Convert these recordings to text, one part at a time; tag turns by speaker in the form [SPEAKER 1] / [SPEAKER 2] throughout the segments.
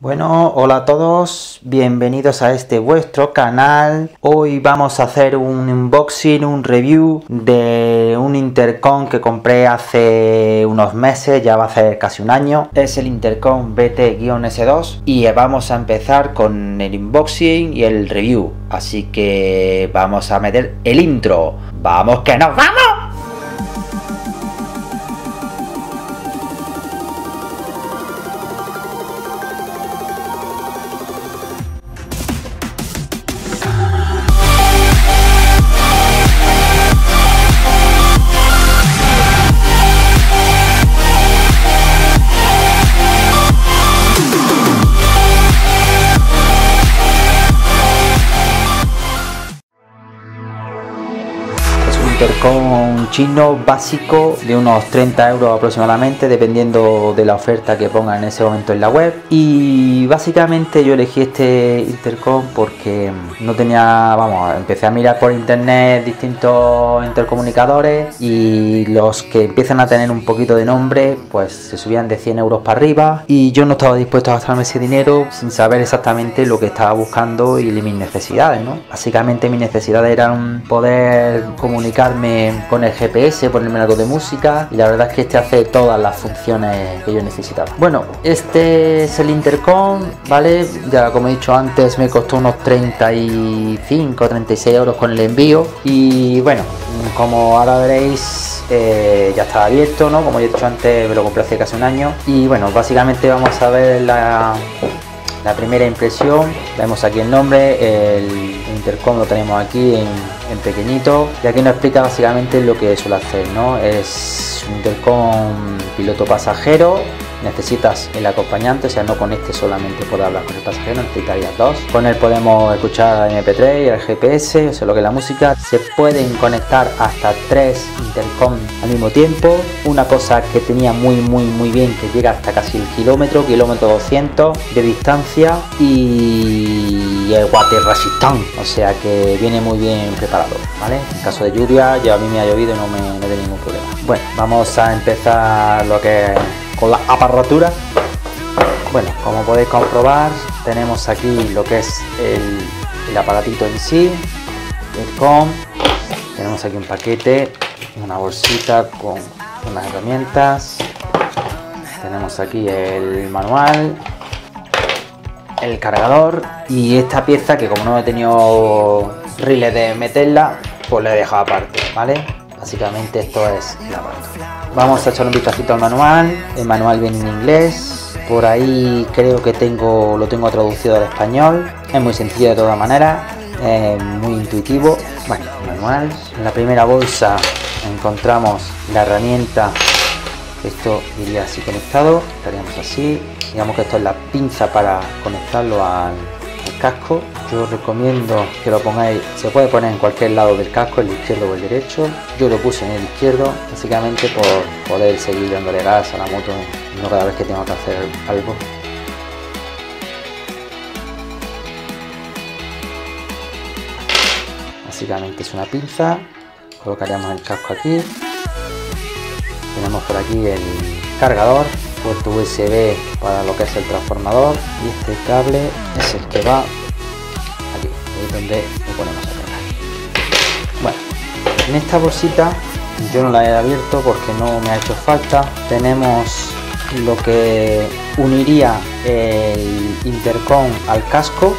[SPEAKER 1] Bueno, hola a todos, bienvenidos a este vuestro canal. Hoy vamos a hacer un unboxing, un review de un intercom que compré hace unos meses, ya va a ser casi un año. Es el intercom BT-S2 y vamos a empezar con el unboxing y el review. Así que vamos a meter el intro. ¡Vamos que nos vamos! Intercom chino básico de unos 30 euros aproximadamente dependiendo de la oferta que ponga en ese momento en la web. Y básicamente yo elegí este intercom porque no tenía vamos empecé a mirar por internet distintos intercomunicadores y los que empiezan a tener un poquito de nombre pues se subían de 100 euros para arriba y yo no estaba dispuesto a gastarme ese dinero sin saber exactamente lo que estaba buscando y mis necesidades ¿no? básicamente mis necesidades eran poder comunicar con el GPS, ponerme algo de música y la verdad es que este hace todas las funciones que yo necesitaba. Bueno, este es el intercom, ¿vale? Ya como he dicho antes me costó unos 35 36 euros con el envío. Y bueno, como ahora veréis eh, ya está abierto, ¿no? Como he dicho antes me lo compré hace casi un año. Y bueno, básicamente vamos a ver la la primera impresión. Vemos aquí el nombre el intercom lo tenemos aquí en, pequeñito. Y aquí nos explica básicamente lo que suele hacer no es un intercom piloto pasajero necesitas el acompañante, o sea, no con este solamente puedo hablar con el pasajero, necesitarías dos. Con él podemos escuchar MP3 y el GPS, o sea, lo que es la música. Se pueden conectar hasta tres intercom al mismo tiempo. Una cosa que tenía muy, muy, muy bien, que llega hasta casi el kilómetro, kilómetro 200 de distancia y el water resistant, o sea que viene muy bien preparado, ¿vale? En caso de lluvia, ya a mí me ha llovido y no me no hay ningún problema. Bueno, vamos a empezar lo que es la aparatura bueno como podéis comprobar tenemos aquí lo que es el, aparatito en sí el tenemos aquí un paquete una bolsita con unas herramientas. Tenemos aquí el manual el cargador y esta pieza que como no he tenido riles de meterla pues la he dejado aparte vale básicamente esto es la parte Vamos a echar un vistacito al manual. El manual viene en inglés. Por ahí creo que tengo lo tengo traducido al español. Es muy sencillo de todas maneras. muy intuitivo. Bueno, manual. En la primera bolsa encontramos la herramienta. Esto iría así conectado. Estaríamos así. Digamos que esto es la pinza para conectarlo al casco yo recomiendo que lo pongáis se puede poner en cualquier lado del casco el izquierdo o el derecho. Yo lo puse en el izquierdo básicamente por poder seguir dándole gas a la moto no cada vez que tengo que hacer algo. Básicamente es una pinza colocaríamos el casco aquí. Tenemos por aquí el cargador puerto USB para lo que es el transformador y este cable es el que va donde lo ponemos a cargar. Bueno, en esta bolsita yo no la he abierto porque no me ha hecho falta. Tenemos lo que uniría el intercom al casco,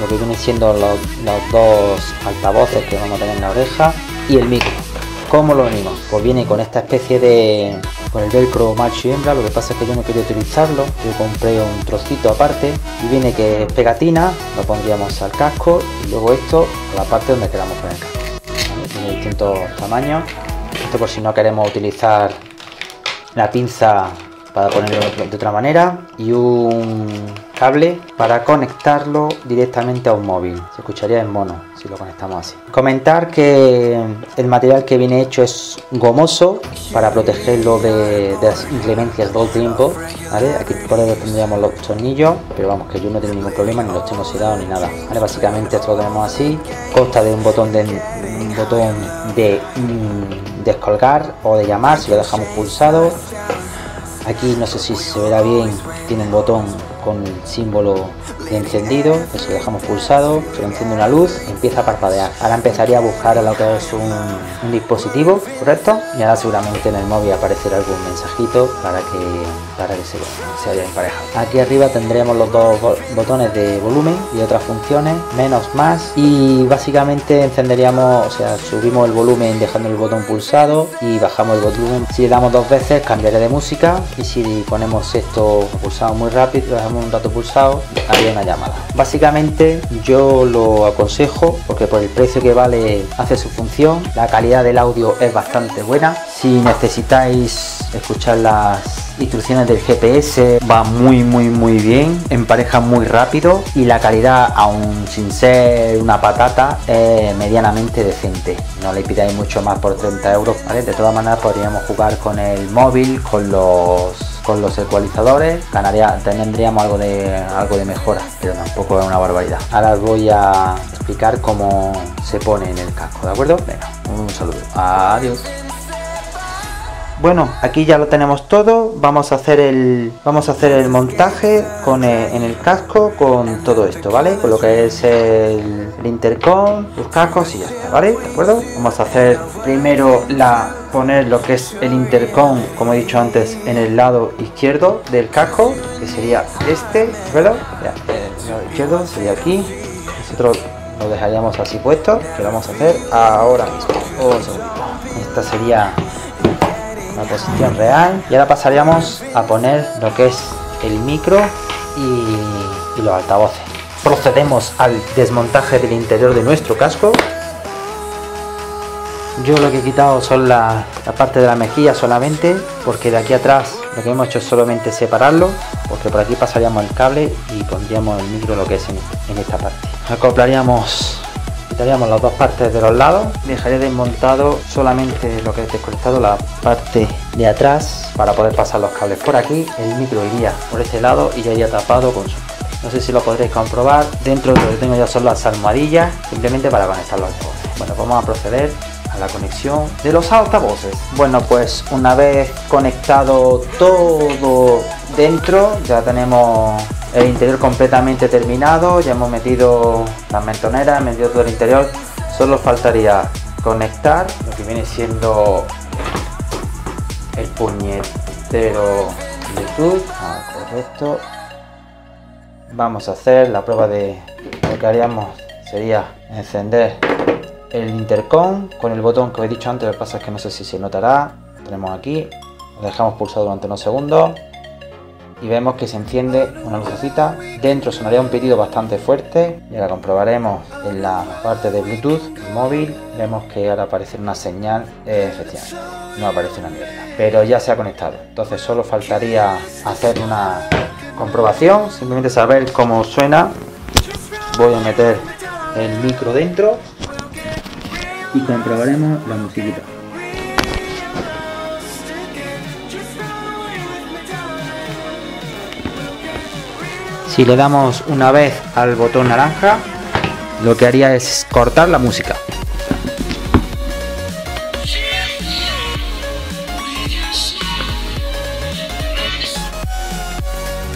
[SPEAKER 1] lo que viene siendo los, los dos altavoces que vamos a tener en la oreja y el micro. ¿Cómo lo unimos? Pues viene con esta especie de, con el velcro macho y hembra, lo que pasa es que yo no quería utilizarlo, yo compré un trocito aparte y viene que es pegatina, lo pondríamos al casco y luego esto a la parte donde queramos poner el casco. Tiene distintos tamaños, esto por si no queremos utilizar la pinza para ponerlo de otra manera y un cable para conectarlo directamente a un móvil. Se escucharía en mono si lo conectamos así. Comentar que el material que viene hecho es gomoso para protegerlo de, las inclemencias del tiempo. Aquí por ahí tendríamos los tornillos, pero vamos que yo no tengo ningún problema, ni los tengo oxidados ni nada. Básicamente esto lo tenemos así. Consta de un botón de un botón de mm, descolgar o de llamar si lo dejamos pulsado. Aquí no sé si se verá bien, tiene un botón con el símbolo de encendido, eso dejamos pulsado, se enciende una luz y empieza a parpadear. Ahora empezaría a buscar lo que es un, dispositivo, ¿correcto? Y ahora seguramente en el móvil aparecerá algún mensajito para que, para que se, se haya emparejado. Aquí arriba tendremos los dos botones de volumen y otras funciones, menos, más y básicamente encenderíamos, o sea, subimos el volumen dejando el botón pulsado y bajamos el volumen. Si le damos dos veces cambiaré de música y si ponemos esto pulsado muy rápido, dejamos un rato pulsado, haría una llamada. Básicamente yo lo aconsejo porque por el precio que vale hace su función, la calidad del audio es bastante buena. Si necesitáis escuchar las instrucciones del GPS va muy muy muy bien, empareja muy rápido y la calidad aún sin ser una patata es medianamente decente. No le pidáis mucho más por 30 euros, De todas maneras podríamos jugar con el móvil, con los con los ecualizadores ganaría, tendríamos algo de algo de mejora, pero tampoco es una barbaridad. Ahora os voy a explicar cómo se pone en el casco, ¿de acuerdo? Venga, un saludo. Adiós. Bueno, aquí ya lo tenemos todo. Vamos a hacer el, vamos a hacer el montaje con en el casco con todo esto, ¿vale? Con lo que es el, intercom, los cascos y ya está, ¿vale? ¿De acuerdo? Vamos a hacer primero la poner lo que es el intercom, como he dicho antes, en el lado izquierdo del casco, que sería este, ¿de acuerdo? el lado izquierdo sería aquí. Nosotros lo dejaríamos así puesto, que vamos a hacer ahora mismo. Esta sería la posición real. Y ahora pasaríamos a poner lo que es el micro y, los altavoces. Procedemos al desmontaje del interior de nuestro casco. Yo lo que he quitado son la, parte de la mejilla solamente porque de aquí atrás lo que hemos hecho es solamente separarlo porque por aquí pasaríamos el cable y pondríamos el micro lo que es en, en esta parte. Acoplaríamos quitaríamos las dos partes de los lados. Dejaría desmontado solamente lo que es desconectado la parte de atrás para poder pasar los cables por aquí el micro iría por este lado y ya iría tapado con su no sé si lo podréis comprobar dentro de lo que tengo ya son las almohadillas simplemente para conectar los altavoces bueno vamos a proceder a la conexión de los altavoces. Bueno pues una vez conectado todo dentro ya tenemos el interior completamente terminado ya hemos metido las mentoneras hemos metido todo el interior solo faltaría conectar lo que viene siendo el puñetero Bluetooth ah, correcto vamos a hacer la prueba de lo que haríamos sería encender el intercom con el botón que os he dicho antes lo que pasa es que no sé si se notará. Tenemos aquí dejamos pulsado durante unos segundos y vemos que se enciende una lucecita. Dentro sonaría un pedido bastante fuerte y ahora comprobaremos en la parte de Bluetooth móvil. Vemos que ahora aparece una señal, eh, no aparece una mierda, pero ya se ha conectado. Entonces solo faltaría hacer una comprobación, simplemente saber cómo suena. Voy a meter el micro dentro y comprobaremos la musiquita. Si le damos una vez al botón naranja, lo que haría es cortar la música.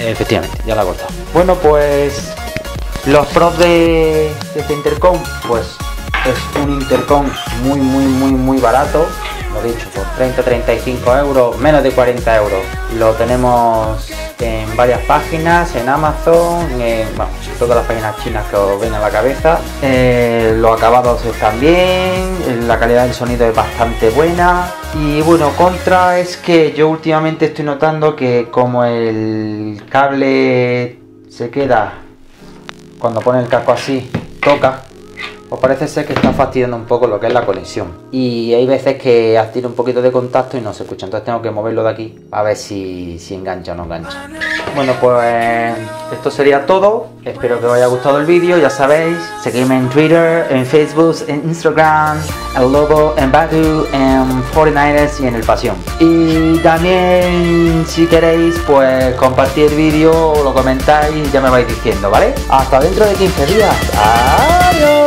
[SPEAKER 1] Efectivamente, ya la ha cortado. Bueno, pues los pros de, este intercom, pues es un intercom muy, muy, muy, muy barato. Lo dicho, por 30-35 euros, menos de 40 euros. Lo tenemos en varias páginas, en Amazon, en todas las páginas chinas que os ven a la cabeza. Eh, los acabados están bien, la calidad del sonido es bastante buena. Y bueno, contra es que yo últimamente estoy notando que como el cable se queda cuando pone el casco así, toca, pues parece ser que está fastidiando un poco lo que es la conexión. Y hay veces que tiene un poquito de contacto y no se escucha. Entonces tengo que moverlo de aquí a ver si, si engancha o no engancha. Bueno, pues esto sería todo. Espero que os haya gustado el vídeo. Ya sabéis, seguidme en Twitter, en Facebook, en Instagram, el logo, en Badu, en 49ers y en el Pasión. Y también, si queréis, pues compartir el vídeo, lo comentáis, ya me vais diciendo, ¿vale? Hasta dentro de 15 días. Adiós.